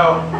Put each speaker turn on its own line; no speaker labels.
Oh.